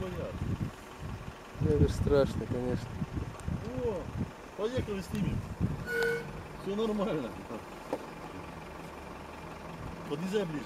бояться. Ну, это ж страшно, конечно. О, поехали снимем. Все нормально. Подъезжай ближе.